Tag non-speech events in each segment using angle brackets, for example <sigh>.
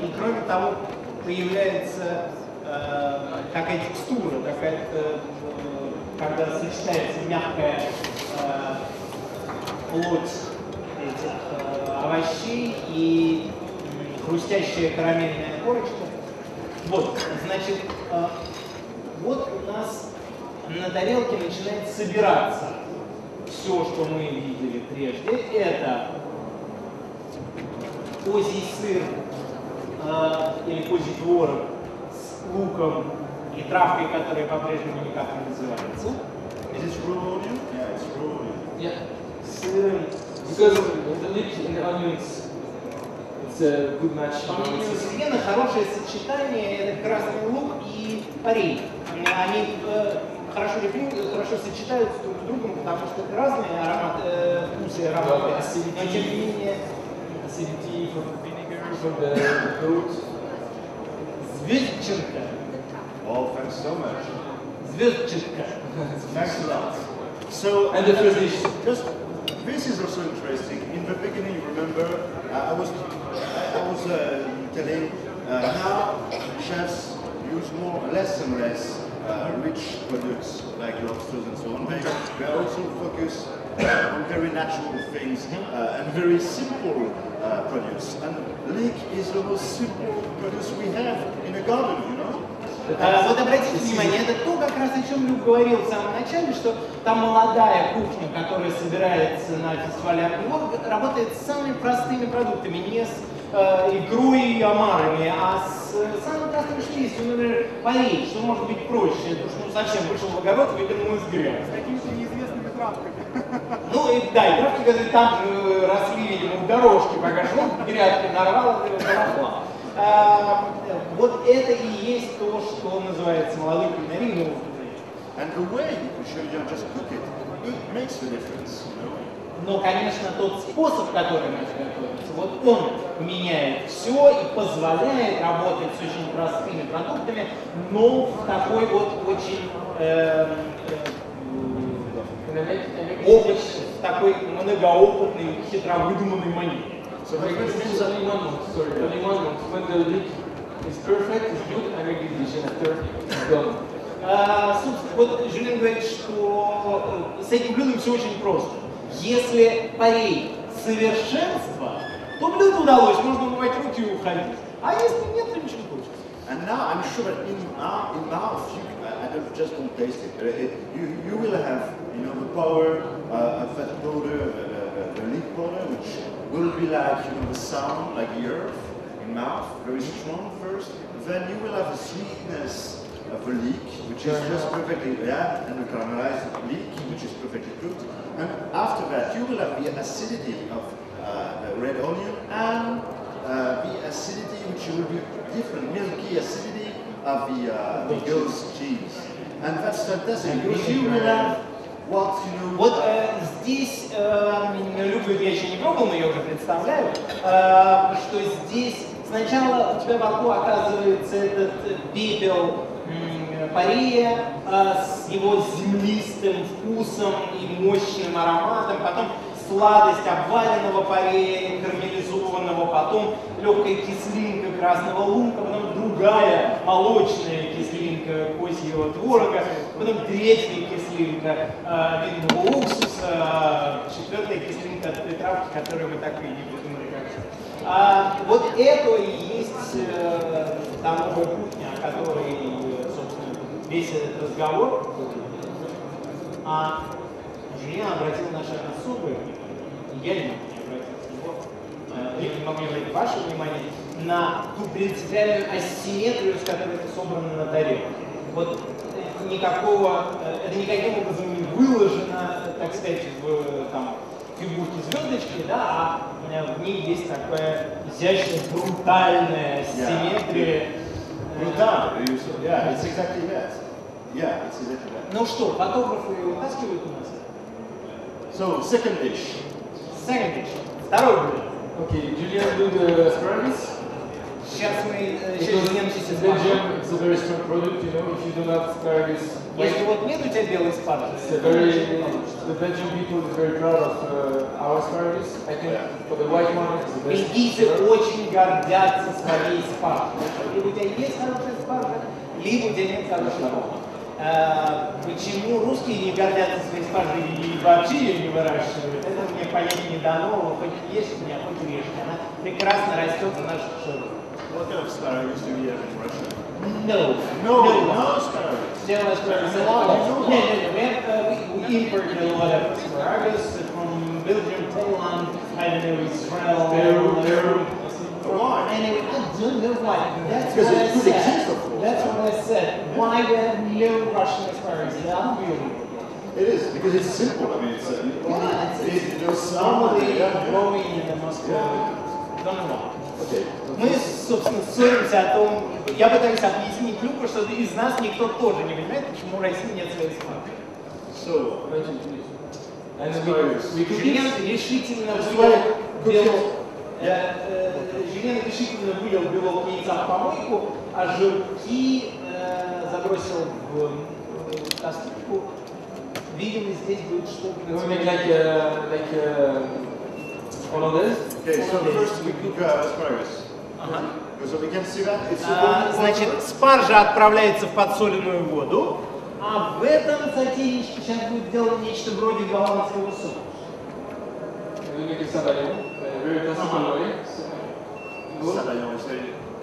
И кроме того, появляется э, такая текстура, такая, э, когда сочетается мягкая э, плоть этих э, овощей и хрустящая карамельная корочка. Вот, значит, э, вот у нас на тарелке начинает собираться все, что мы видели прежде. Это козий сыр э, или козий творог с луком и травкой, которая по-прежнему никак не называется. Is raw onion? Yeah, it's raw onion. Yeah, Сыром. because the leek and the onions, it's a good match. По мнению Свена, хорошее сочетание это красный лук и парей. Они э, хорошо, рефлю- хорошо сочетаются друг с другом, потому что это разные ароматы, э, вкусы и ароматы. Да, acidity. Но тем не менее, acidity from the vinegar, from the, the goat. звездчинка, Oh, thanks so much. звездчинка. Thanks a lot. So, And the first dish. Just, this is also interesting. In the beginning, remember, uh, I was, I, I was uh, telling, uh, now chefs use more, less and less uh, rich products like lobsters and so on. They also focus uh, on very natural things uh, and very simple uh, produce. And leek is the most simple produce we have in a garden, you know? А, Вот обратите внимание, это то, как раз о чем Люк говорил в самом начале, что там молодая кухня, которая собирается на фестивале Армиор, работает с самыми простыми продуктами, не с икрой и омарами, а с э, самым что есть. Ну, например, парей, что может быть проще, потому что ну, совсем вышел в огород, выдернул из грязь. Какими-то неизвестными травками. <laughs> Ну и да, и травки, которые там же росли, видимо, в дорожке, пока шел, грядки нарвал, и заросла. А, вот это и есть то, что называется молодой кулинарий нового And the way you should just cook it, it makes the difference, you know? Но, конечно, тот способ, который мы готовится, вот он меняет все и позволяет работать с очень простыми продуктами, но в такой вот очень make э, опыт, в такой многоопытной, хитро выдуманной манере. So I make this dish only one month, sorry, only one month. When the leek is perfect, is good, I make this dish and after it's done. А, собственно, вот Жюлин говорит, что э, с этим блюдом все очень просто. Если парей совершенство, то блюдо удалось, можно умывать руки и уходить. А если нет, то ничего не получится. And now I'm sure that in our, in mouth, you, I, I don't, just don't taste it. but it- you, you will have, you know, the power uh, of that powder, the, the, the leaf powder, which will be like, you know, the sound, like the earth in mouth, very strong first. Then you will have the sweetness of the leek, which is just perfectly, yeah, and the caramelized leek, which is perfectly cooked. That, you will have the acidity of uh, the red onion and uh, the acidity which will be different, milky acidity of the, uh, the goat's cheese. And that's fantastic because you will have what you know. Вот э, здесь, э, говорит, я еще не пробовал, но я уже представляю, э, что здесь сначала у тебя во рту оказывается этот э, пепел парея э, с его землистым вкусом и мощным ароматом, потом сладость обваленного парея, карамелизованного, потом легкая кислинка красного лука, потом другая молочная кислинка козьего творога, потом третья кислинка э, винного уксуса, э, четвертая кислинка от той травки, которую мы так и не придумали как. А, вот это и есть э, та новая кухня, о которой, весь этот разговор. А Жюльен обратил особое внимание, я не могу не обратить его, э, я не могу не обратить ваше внимание, на ту принципиальную асимметрию, с которой это собрано на тарелке. Вот э, никакого, э, это никаким образом не выложено, так сказать, в там, фигурке звездочки, да, а э, в ней есть такая изящная, брутальная симметрия. You said- yeah, it's exactly that. Yeah, it's exactly that. Ну что, фотографы вытаскивают у нас? So, second dish. Second dish. Второй блюдо. Okay, Julian do the asparagus. Сейчас мы э, сейчас Because вернемся in с Belgium, it's a very strong product, you know, if you do not asparagus Если вот нет у тебя белой спаржи, It's a very, the Belgian people is very proud of uh, our asparagus. I think for the white one, it's the best. Бельгийцы очень гордятся своей спаржей. Либо у тебя есть хорошая спаржа, либо у тебя нет хорошей спаржи. А, Почему русские не гордятся своей спаржей и вообще ее не выращивают, это мне понять не дано, хоть ешь меня, хоть режь. Она прекрасно растет на наших широтах. What kind of asparagus do we have in Russia? No, No, no asparagus. Still asparagus. No, no, no. We, have, uh, we, we import a lot of asparagus from Belgium, Poland, I don't know, Israel, Peru, Peru. Why? Anyway, I don't know why. That's Because what it I said. That's what I said. Why we have no Russian? It's unbelievable. It is, because it's simple. I mean, it's, uh, Yeah, it's, it, it's there's some, normally yeah, yeah. growing in the Moscow. Don't know why. Okay. Мы, собственно, ссоримся о том, я пытаюсь объяснить Люку, что из нас никто тоже не понимает, почему у России нет своей спаржи. So, Жюльен it. решительно вылил э, э, Жюльен решительно вылил белок яйца в помойку, а желтки э, забросил в э, кастрюльку. Видимо, здесь будет что-то. We make like uh, like uh, hollandaise. okay, so first we cook uh, asparagus. Ага. So we can see that it's А, boiling Значит, спаржа отправляется в подсоленную воду, а в этом затейничке сейчас будет сделано нечто вроде голландского супа.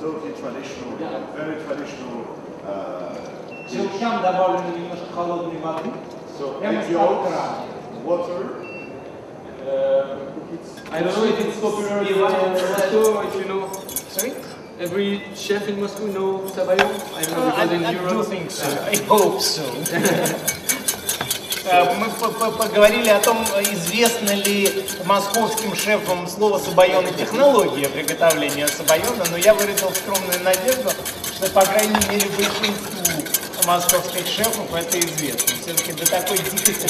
totally traditional, very traditional. Uh, Желткам добавлено немножко холодной воды. so Прямо egg с yolks, крана. water. uh, I don't know if it's popular in uh, Moscow, if you know. Sorry? Every chef in Moscow know sabayon. I don't know Uh, I, because in I do Europe. think so. I hope so. <laughs> Э, Мы по- по- поговорили о том, известно ли московским шефам слово «сабайон» и технология приготовления сабайона, но я выразил скромную надежду, что, по крайней мере, большинству московских шефов это известно. Все-таки до такой дикости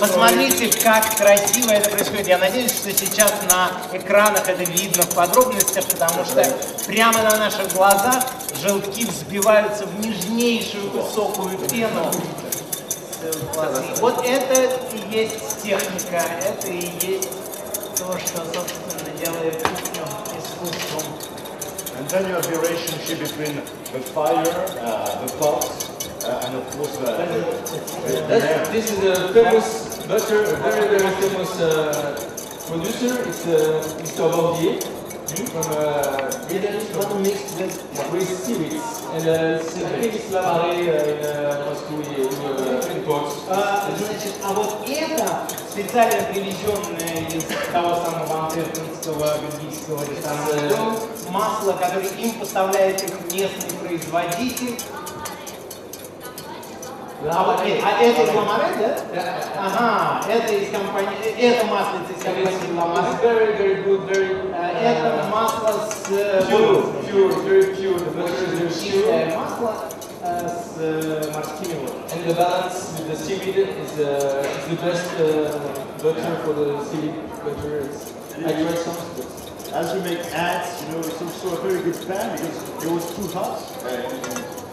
Посмотрите, как красиво это происходит. Я надеюсь, что сейчас на экранах это видно в подробностях, потому что прямо на наших глазах желтки взбиваются в нежнейшую высокую пену. Вот это и есть техника, это и есть то, что, собственно, делает кухню искусством. And then you have the relationship between the fire, uh, the pot, uh, and of course the, the, the air. This is a famous butter, a very very famous uh, producer. It's uh, Mr. Bordier from uh, Italy, from mixed with with seaweeds. And uh, it's, I think it's Lamare uh, in uh, Moscow специально привезенное из того самого антверпенского бельгийского ресторана масло, которое им поставляет их местный производитель. А, вот, э, а это из Ламаре, да? Ага, это из компании, э, это маслица из компании Ламаре. very very good, very А, Это uh, масло с э, pure, pure, very pure. Very чистое pure. масло as uh, And the balance with the seaweed is, uh, is the best uh, butter for the seaweed butter. It's, I tried some As we make ads, you know, it's also a very good pan because it was too hot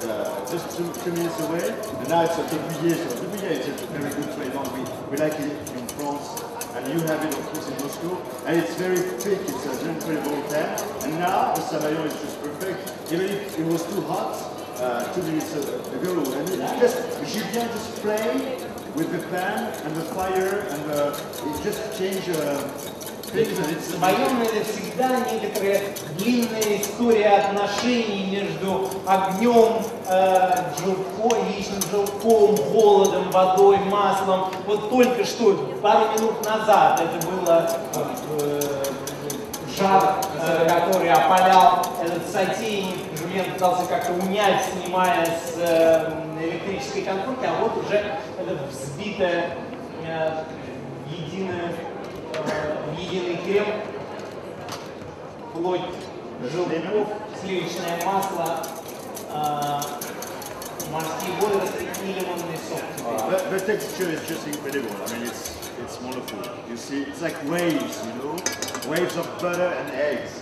uh, just two, two, minutes away. And now it's a debouillé, so is a very good flavor. We, we like it in France and you have it of course in Moscow. And it's very thick, it's a incredible pan. And now the savoyon is just perfect. Even if it was too hot, uh, two minutes ago, and just, Julien just play with the pan and the fire, and uh, it just change uh, it's Сабайон это всегда некоторая длинная история отношений между огнем, э, желтком, яичным желтком, холодом, водой, маслом. Вот только что, пару минут назад, это было э, жар, э, который опалял этот сотейник. Жульен пытался как-то унять, снимая с э, электрической конфорки, а вот уже это взбитое э, единое э, в единый крем, плоть желтков, сливочное масло, морские водоросли и лимонный сок. The, the texture is just incredible. I mean, it's it's wonderful. You see, it's like waves, you know, waves of butter and eggs.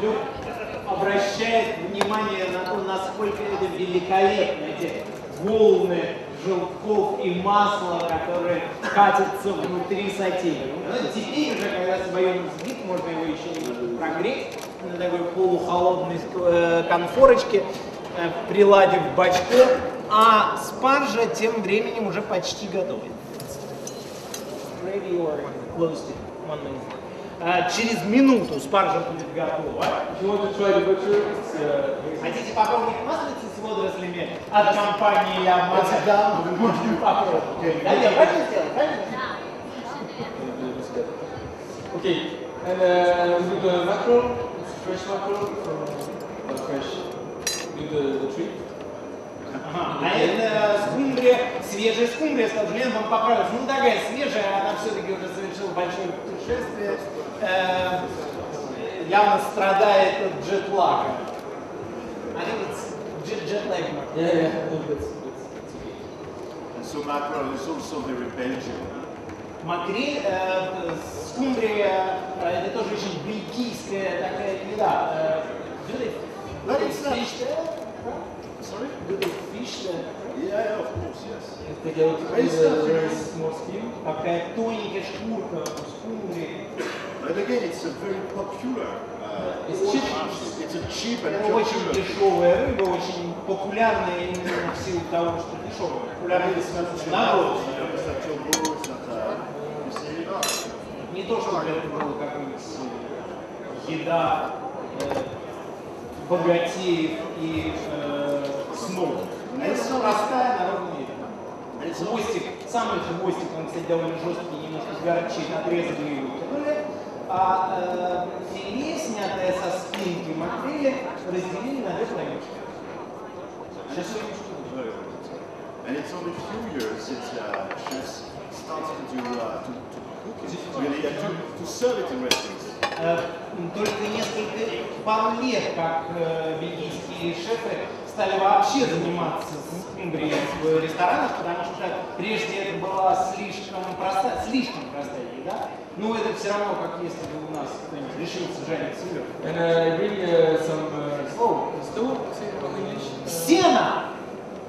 Люк обращает внимание на то, насколько это великолепно, эти волны желтков и масла, которые катятся внутри сотейника. Ну, теперь уже, когда сбоен взбит, можно его еще прогреть на такой полухолодной э, конфорочке, э, приладив бачком, а спаржа тем временем уже почти готова. А, через минуту спаржа будет готова. Хотите попробовать маслица с водорослями от компании Я Да, можете попробовать. Да, я правильно сделал? Правильно? Okay, and uh, with the mackerel, fresh mackerel from uh, fresh with the, the tree. Ага. А это скумбрия, свежая скумбрия, сказал Жулен, вам поправился. Ну, такая свежая, она все-таки уже совершила большое путешествие. Э, явно страдает от джетлага. I think it's jet, jet lag. Yeah, yeah, no, that's, that's, that's okay. And so mackerel is also very Belgian. Макрель, э, скумбрия, э, это тоже очень бельгийская такая еда. Э, But it's not-? Sorry? They fish there? Yeah, of course, yes. If they with a not very really- small skin, Такая тоненькая шкурка скумбрии. But again, it's a very popular. Uh, It's cheap. It's a cheap and Это очень popular. дешевая рыба, очень популярная именно в силу того, что дешевая. Популярная uh, see? Не то, чтобы это было какая-нибудь еда э, богатеев и э, снов. Это простая народная еда. It's Хвостик, самый хвостик, он, кстати, довольно жесткий, немножко горчит, отрезали его вытянули. А э, филе, снятое со спинки макрели, разделили на две половинки. And it's only a few years since uh, chefs started to, uh, to, to cook it, really, uh, to, to serve it in restaurants. Только несколько пару лет, как э, бельгийские шефы стали вообще заниматься скумбрией в ресторанах, потому что прежде это была слишком простая, слишком простая еда. Но это все равно, как если бы у нас кто-нибудь решился жарить сыр. and uh, I bring uh, some uh, oh, in English. Сено!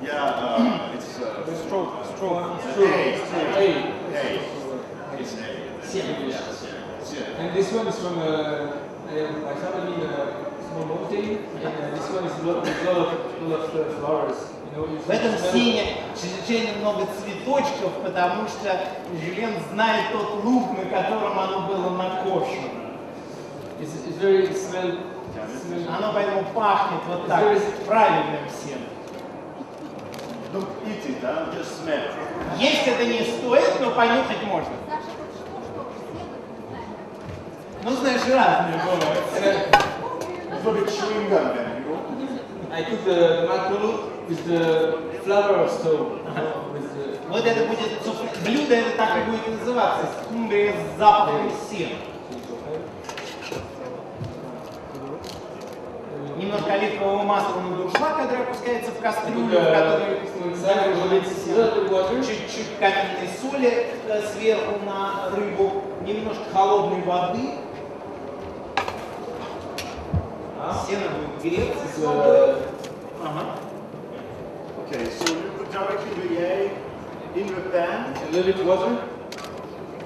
Yeah, uh, it's uh, Stroke, stroke. True. Hey, Hey. hey, it's hey. Сено. And this one is from uh, uh, uh, uh, one is a В этом сене чрезвычайно много цветочков, потому что Жюлен знает тот лук, на котором оно было накошено. It's, it's very it smell. smell Оно поэтому пахнет вот так, правильным сеном. Don't eat it, huh? just smell it. Есть это не стоит, но понюхать можно. Ну, знаешь, разные бывают. It's like chewing gum then, you know? I cook the, mackerel with the flower of stone. Вот это будет, собственно, блюдо это так и будет называться. Скумбрия с запахом сена. Немножко оливкового масла на дуршлаг, который опускается в кастрюлю, в которой a чуть-чуть каменной соли э, сверху на рыбу, немножко холодной воды. Сено будет греться с It's, водой. uh, Ага. Okay, so you put directly the egg in the pan, a little bit water.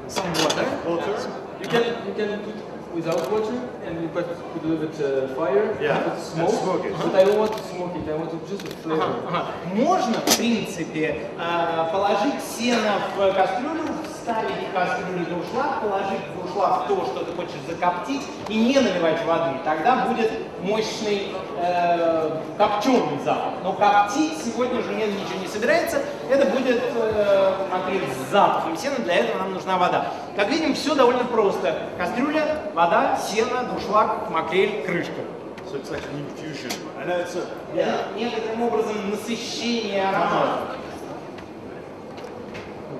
Some water. water. You can you can put without water and you put, put a little bit uh, fire. Yeah, put and smoke. smoke it. But I don't want to smoke it. I want to just the flavor. Ага, ага. Можно, в принципе, э, положить сено в кастрюлю, вставить в кастрюлю дуршлаг, положить в дуршлаг то, что ты хочешь закоптить, и не наливать воды. Тогда будет мощный э, копченый запах. Но коптить сегодня же нет, ничего не собирается. Это будет э, макрель с запахом сена, для этого нам нужна вода. Как видим, все довольно просто. Кастрюля, вода, сено, дуршлаг, макрель, крышка. So it's like an infusion. I know it's a, Это некоторым образом насыщение аромата.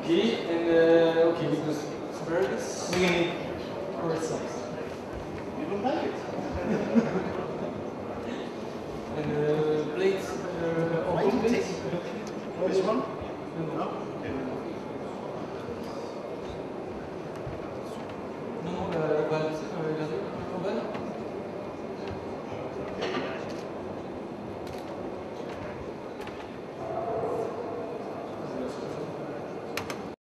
Okay and uh, okay, because asparagus. We can eat ourselves.